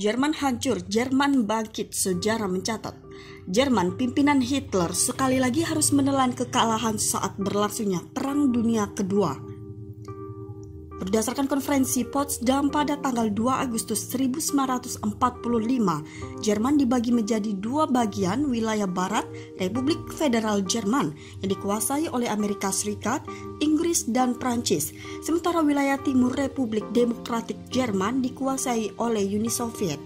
Jerman hancur, Jerman bangkit, sejarah mencatat. Jerman pimpinan Hitler sekali lagi harus menelan kekalahan saat berlangsungnya Perang Dunia Kedua. Berdasarkan konferensi Potsdam pada tanggal 2 Agustus 1945, Jerman dibagi menjadi dua bagian wilayah barat Republik Federal Jerman yang dikuasai oleh Amerika Serikat, Inggris, dan Prancis, sementara wilayah timur Republik Demokratik Jerman dikuasai oleh Uni Soviet.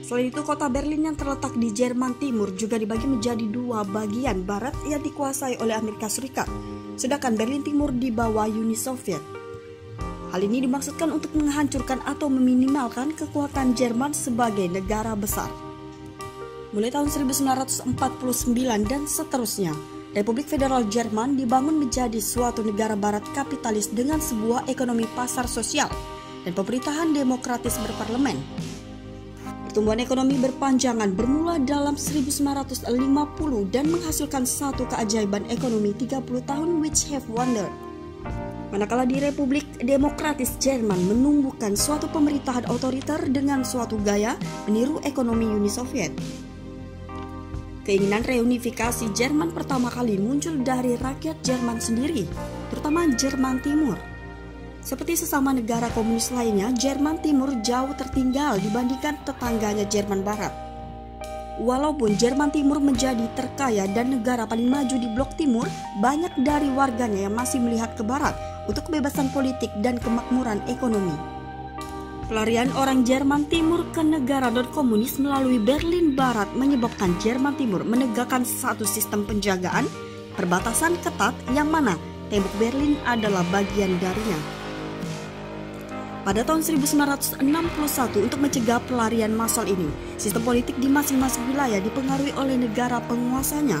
Selain itu, kota Berlin yang terletak di Jerman Timur juga dibagi menjadi dua bagian barat yang dikuasai oleh Amerika Serikat, sedangkan Berlin Timur di bawah Uni Soviet. Hal ini dimaksudkan untuk menghancurkan atau meminimalkan kekuatan Jerman sebagai negara besar. Mulai tahun 1949 dan seterusnya, Republik Federal Jerman dibangun menjadi suatu negara barat kapitalis dengan sebuah ekonomi pasar sosial dan pemerintahan demokratis berparlemen. Pertumbuhan ekonomi berpanjangan bermula dalam 1950 dan menghasilkan satu keajaiban ekonomi 30 tahun which have wondered Manakala di Republik Demokratis Jerman menumbuhkan suatu pemerintahan otoriter dengan suatu gaya meniru ekonomi Uni Soviet. Keinginan reunifikasi Jerman pertama kali muncul dari rakyat Jerman sendiri, terutama Jerman Timur. Seperti sesama negara komunis lainnya, Jerman Timur jauh tertinggal dibandingkan tetangganya Jerman Barat. Walaupun Jerman Timur menjadi terkaya dan negara paling maju di blok timur, banyak dari warganya yang masih melihat ke barat untuk kebebasan politik dan kemakmuran ekonomi. Pelarian orang Jerman Timur ke negara non-komunis melalui Berlin Barat menyebabkan Jerman Timur menegakkan satu sistem penjagaan perbatasan ketat yang mana tembok Berlin adalah bagian darinya. Pada tahun 1961 untuk mencegah pelarian massal ini, sistem politik di masing-masing wilayah dipengaruhi oleh negara penguasanya.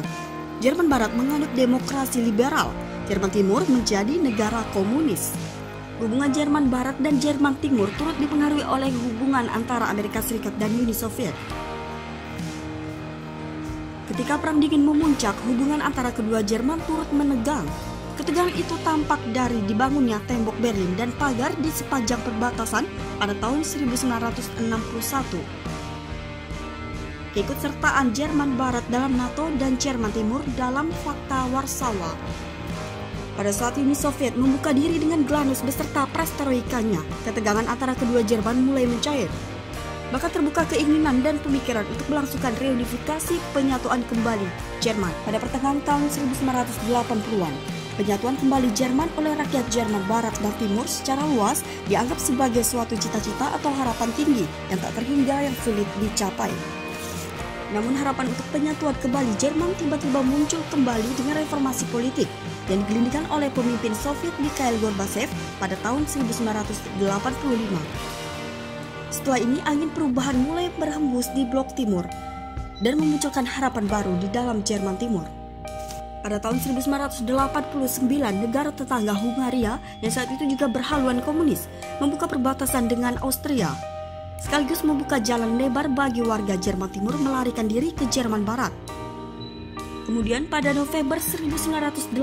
Jerman Barat menganut demokrasi liberal, Jerman Timur menjadi negara komunis. Hubungan Jerman Barat dan Jerman Timur turut dipengaruhi oleh hubungan antara Amerika Serikat dan Uni Soviet. Ketika Perang Dingin memuncak, hubungan antara kedua Jerman turut menegang. Ketegangan itu tampak dari dibangunnya tembok Berlin dan pagar di sepanjang perbatasan pada tahun 1961. Keikutsertaan Jerman Barat dalam NATO dan Jerman Timur dalam Fakta Warsawa. Pada saat Uni Soviet membuka diri dengan Glanus beserta perestroikanya, ketegangan antara kedua Jerman mulai mencair. Bahkan terbuka keinginan dan pemikiran untuk melangsungkan reunifikasi penyatuan kembali Jerman pada pertengahan tahun 1980-an. Penyatuan kembali Jerman oleh rakyat Jerman Barat dan Timur secara luas dianggap sebagai suatu cita-cita atau harapan tinggi yang tak terhingga yang sulit dicapai. Namun harapan untuk penyatuan kembali Jerman tiba-tiba muncul kembali dengan reformasi politik yang digelindingkan oleh pemimpin Soviet Mikhail Gorbachev pada tahun 1985. Setelah ini angin perubahan mulai berhembus di blok timur dan memunculkan harapan baru di dalam Jerman Timur. Pada tahun 1989, negara tetangga Hungaria yang saat itu juga berhaluan komunis membuka perbatasan dengan Austria, sekaligus membuka jalan lebar bagi warga Jerman Timur melarikan diri ke Jerman Barat. Kemudian pada November 1989,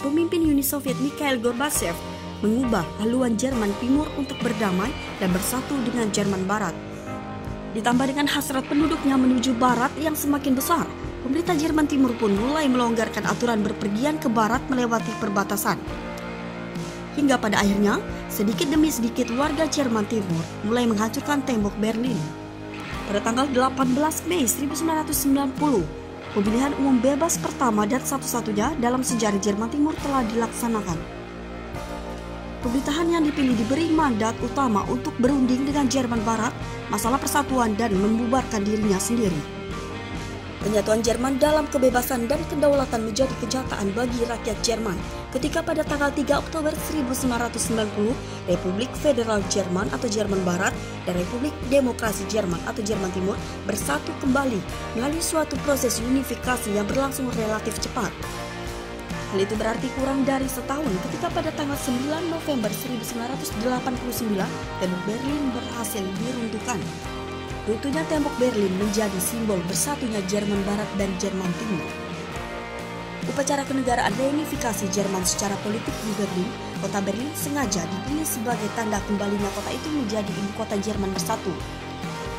pemimpin Uni Soviet Mikhail Gorbachev mengubah haluan Jerman Timur untuk berdamai dan bersatu dengan Jerman Barat. Ditambah dengan hasrat penduduknya menuju barat yang semakin besar, pemerintah Jerman Timur pun mulai melonggarkan aturan berpergian ke barat melewati perbatasan. Hingga pada akhirnya, sedikit demi sedikit warga Jerman Timur mulai menghancurkan tembok Berlin. Pada tanggal 18 Mei 1990, pemilihan umum bebas pertama dan satu-satunya dalam sejarah Jerman Timur telah dilaksanakan. Pemerintahan yang dipilih diberi mandat utama untuk berunding dengan Jerman Barat, masalah persatuan dan membubarkan dirinya sendiri. Penyatuan Jerman dalam kebebasan dan kedaulatan menjadi kenyataan bagi rakyat Jerman ketika pada tanggal 3 Oktober 1990 Republik Federal Jerman atau Jerman Barat dan Republik Demokrasi Jerman atau Jerman Timur bersatu kembali melalui suatu proses unifikasi yang berlangsung relatif cepat. Hal itu berarti kurang dari setahun ketika pada tanggal 9 November 1989 dan Berlin berhasil diruntuhkan. Runtuhnya tembok Berlin menjadi simbol bersatunya Jerman Barat dan Jerman Timur. Upacara kenegaraan reunifikasi Jerman secara politik di Berlin, kota Berlin sengaja dipilih sebagai tanda kembalinya kota itu menjadi ibu kota Jerman bersatu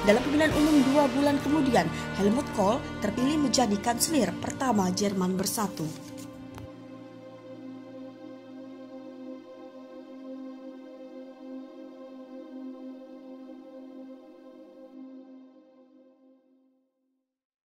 Dalam pemilihan umum dua bulan kemudian, Helmut Kohl terpilih menjadi kanselir pertama Jerman Bersatu.